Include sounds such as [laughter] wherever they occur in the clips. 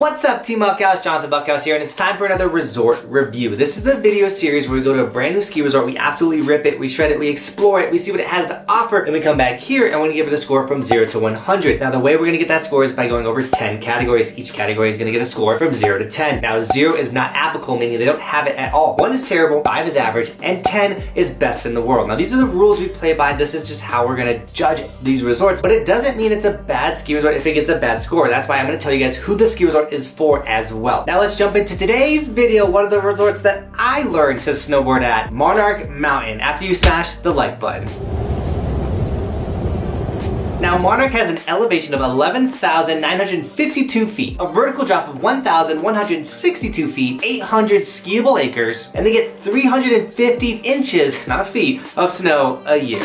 What's up Team Buckhouse, Johnathan Buckhouse here, and it's time for another resort review. This is the video series where we go to a brand new ski resort, we absolutely rip it, we shred it, we explore it, we see what it has to offer, then we come back here and gonna give it a score from 0 to 100. Now the way we're gonna get that score is by going over 10 categories. Each category is gonna get a score from 0 to 10. Now 0 is not applicable, meaning they don't have it at all. 1 is terrible, 5 is average, and 10 is best in the world. Now these are the rules we play by, this is just how we're gonna judge these resorts, but it doesn't mean it's a bad ski resort if it gets a bad score. That's why I'm gonna tell you guys who the ski resort is for as well. Now let's jump into today's video, one of the resorts that I learned to snowboard at, Monarch Mountain, after you smash the like button. Now Monarch has an elevation of 11,952 feet, a vertical drop of 1,162 feet, 800 skiable acres, and they get 350 inches, not feet, of snow a year.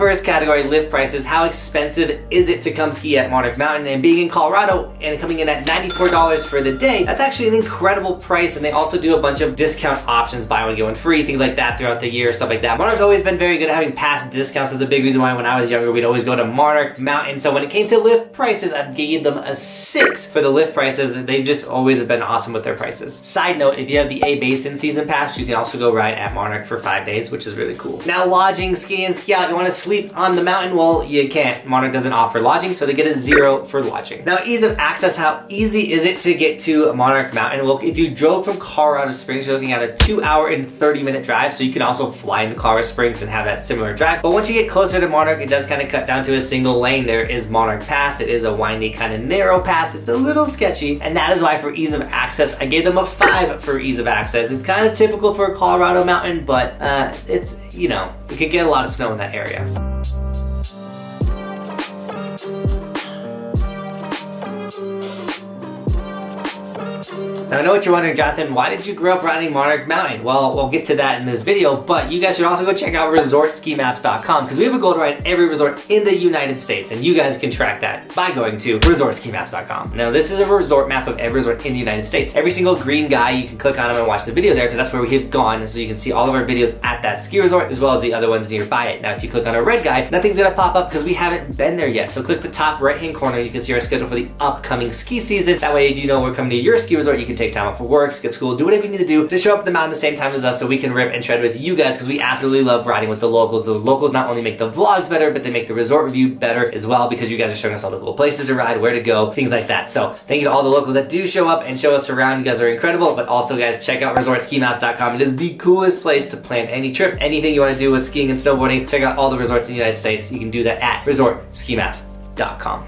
first category, lift prices. How expensive is it to come ski at Monarch Mountain? And being in Colorado and coming in at $94 for the day, that's actually an incredible price. And they also do a bunch of discount options, buy one, get one free, things like that throughout the year, stuff like that. Monarch's always been very good at having past discounts. That's a big reason why when I was younger, we'd always go to Monarch Mountain. So when it came to lift prices, I gave them a six for the lift prices. They've just always been awesome with their prices. Side note, if you have the A Basin season pass, you can also go ride at Monarch for five days, which is really cool. Now lodging, ski in, ski out, you wanna to sleep on the mountain? Well, you can't. Monarch doesn't offer lodging, so they get a zero for lodging. Now, ease of access, how easy is it to get to Monarch Mountain? Well, if you drove from Colorado Springs, you're looking at a two hour and 30 minute drive, so you can also fly into Colorado Springs and have that similar drive. But once you get closer to Monarch, it does kind of cut down to a single lane. There is Monarch Pass. It is a windy, kind of narrow pass. It's a little sketchy, and that is why for ease of access, I gave them a five for ease of access. It's kind of typical for a Colorado mountain, but uh, it's, you know, we could get a lot of snow in that area. Now I know what you're wondering, Johnathan, why did you grow up riding Monarch Mountain? Well, we'll get to that in this video, but you guys should also go check out resortskimaps.com because we have a goal to ride every resort in the United States and you guys can track that by going to resortskimaps.com. Now this is a resort map of every resort in the United States. Every single green guy, you can click on them and watch the video there because that's where we have gone so you can see all of our videos at that ski resort as well as the other ones nearby it. Now if you click on a red guy, nothing's gonna pop up because we haven't been there yet. So click the top right hand corner, you can see our schedule for the upcoming ski season. That way if you know we're coming to your ski resort, you can take time off for work, skip school, do whatever you need to do to show up at the mountain the same time as us so we can rip and shred with you guys because we absolutely love riding with the locals. The locals not only make the vlogs better, but they make the resort review better as well because you guys are showing us all the cool places to ride, where to go, things like that. So thank you to all the locals that do show up and show us around. You guys are incredible, but also guys, check out resortskimaps.com. It is the coolest place to plan any trip, anything you want to do with skiing and snowboarding. Check out all the resorts in the United States. You can do that at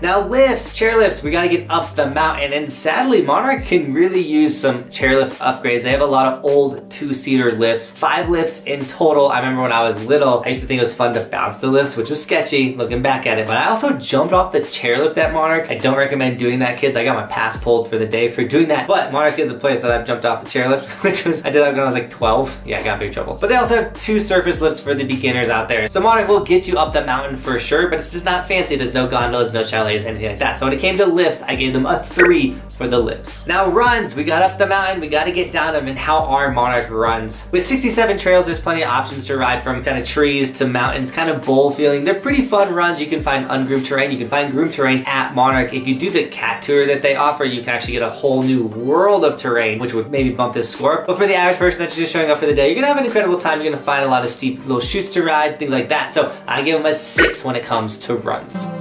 Now lifts, chairlifts, we gotta get up the mountain and sadly Monarch can really use some chairlift upgrades. They have a lot of old two-seater lifts, five lifts in total. I remember when I was little, I used to think it was fun to bounce the lifts, which was sketchy looking back at it, but I also jumped off the chairlift at Monarch. I don't recommend doing that kids. I got my pass pulled for the day for doing that, but Monarch is a place that I've jumped off the chairlift, [laughs] which was, I did that when I was like 12. Yeah, I got in big trouble. But they also have two surface lifts for the beginners out there. So Monarch will get you up the mountain for sure, but it's just not fancy. There's no no chalets, anything like that. So when it came to lifts, I gave them a three for the lifts. Now runs, we got up the mountain, we got to get down them, and how are Monarch runs? With 67 trails, there's plenty of options to ride from kind of trees to mountains, kind of bowl feeling. They're pretty fun runs. You can find ungroomed terrain, you can find groomed terrain at Monarch. If you do the cat tour that they offer, you can actually get a whole new world of terrain, which would maybe bump this score. But for the average person that's just showing up for the day, you're gonna have an incredible time. You're gonna find a lot of steep little chutes to ride, things like that. So I give them a six when it comes to runs.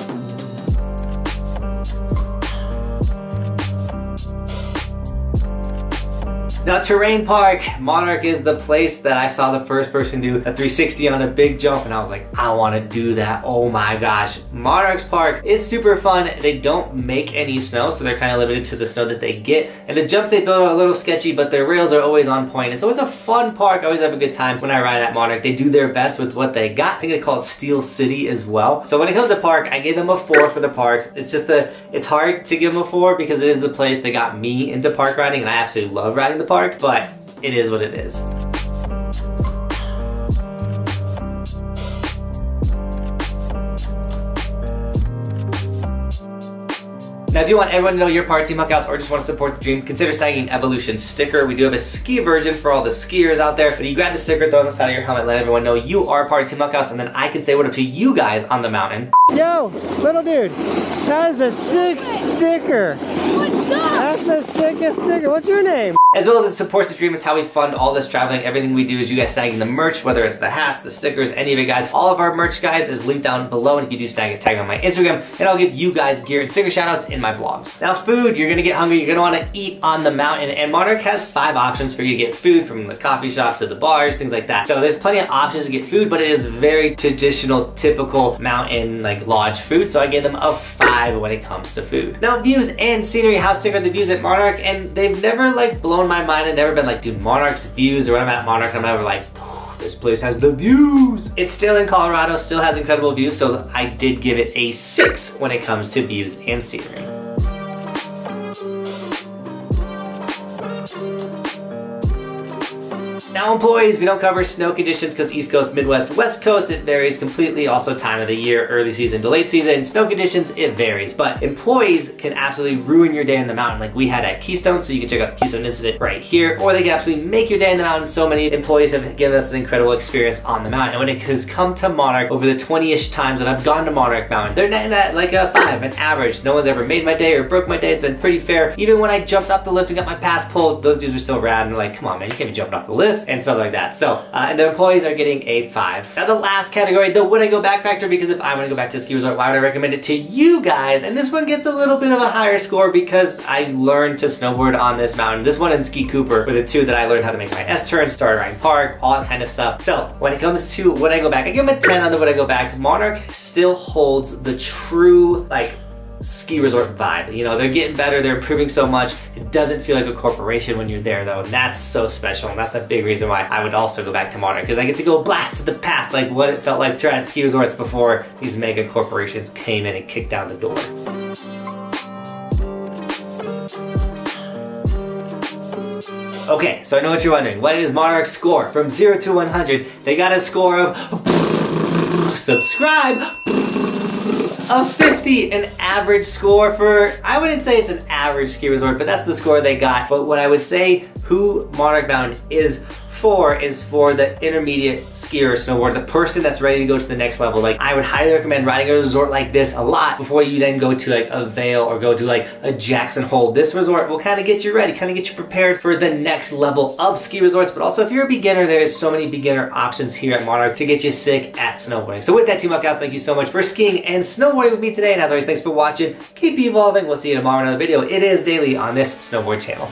Now Terrain Park, Monarch is the place that I saw the first person do a 360 on a big jump and I was like, I wanna do that, oh my gosh. Monarch's Park is super fun. They don't make any snow, so they're kind of limited to the snow that they get. And the jumps they build are a little sketchy, but their rails are always on point. It's always a fun park. I always have a good time when I ride at Monarch. They do their best with what they got. I think they call it Steel City as well. So when it comes to park, I gave them a four for the park. It's just a, it's hard to give them a four because it is the place that got me into park riding and I absolutely love riding the park, but it is what it is. Now Now, if you want everyone to know you're part of Team Buckhouse, or just want to support the dream, consider snagging Evolution sticker. We do have a ski version for all the skiers out there, but you grab the sticker, throw it on the side of your helmet, let everyone know you are part of Team Buckhouse, and then I can say what up to you guys on the mountain. Yo, little dude, that is a sick sticker. What's up? That's the sickest sticker. What's your name? As well as it supports the dream, it's how we fund all this traveling. Everything we do is you guys snagging the merch, whether it's the hats, the stickers, any of it guys. All of our merch guys is linked down below and if you do snag it, tag on my Instagram and I'll give you guys gear and sticker shoutouts in my vlogs. Now food, you're gonna get hungry, you're gonna wanna eat on the mountain and Monarch has five options for you to get food from the coffee shop to the bars, things like that. So there's plenty of options to get food, but it is very traditional, typical mountain like lodge food. So I gave them a five when it comes to food. Now views and scenery, how sick are the views at Monarch? And they've never like blown my mind and never been like, dude, Monarch's views or when I'm at Monarch, I'm ever like, oh, this place has the views. It's still in Colorado, still has incredible views, so I did give it a six when it comes to views and scenery. Employees, we don't cover snow conditions because East Coast, Midwest, West Coast, it varies completely. Also time of the year, early season to late season. Snow conditions, it varies. But employees can absolutely ruin your day in the mountain like we had at Keystone, so you can check out the Keystone incident right here. Or they can absolutely make your day in the mountain. So many employees have given us an incredible experience on the mountain. And when it has come to Monarch, over the 20-ish times that I've gone to Monarch Mountain, they're netting at like a five, an average. No one's ever made my day or broke my day. It's been pretty fair. Even when I jumped up the lift and got my pass pulled, those dudes were still rad and like, come on man, you can't be jumping off the lifts and stuff like that. So, uh, and the employees are getting a five. Now the last category, the would I go back factor, because if I want to go back to ski resort, why would I recommend it to you guys? And this one gets a little bit of a higher score because I learned to snowboard on this mountain. This one in Ski Cooper were the two that I learned how to make my S-turns, started riding park, all that kind of stuff. So when it comes to would I go back, I give them a 10 on the would I go back. Monarch still holds the true, like, ski resort vibe. You know, they're getting better, they're improving so much. It doesn't feel like a corporation when you're there though, and that's so special, and that's a big reason why I would also go back to Monarch, because I get to go blast to the past, like what it felt like to at ski resorts before these mega corporations came in and kicked down the door. Okay, so I know what you're wondering. What is Monarch's score? From 0 to 100, they got a score of subscribe a 50, an average score for, I wouldn't say it's an average ski resort, but that's the score they got. But what I would say who Monarch Mountain is four is for the intermediate skier or snowboarder, the person that's ready to go to the next level. Like I would highly recommend riding a resort like this a lot before you then go to like a Vail or go to like a Jackson Hole. This resort will kind of get you ready, kind of get you prepared for the next level of ski resorts. But also if you're a beginner, there's so many beginner options here at Monarch to get you sick at snowboarding. So with that, Team Buckhouse, thank you so much for skiing and snowboarding with me today. And as always, thanks for watching. Keep evolving. We'll see you tomorrow in another video. It is daily on this snowboard channel.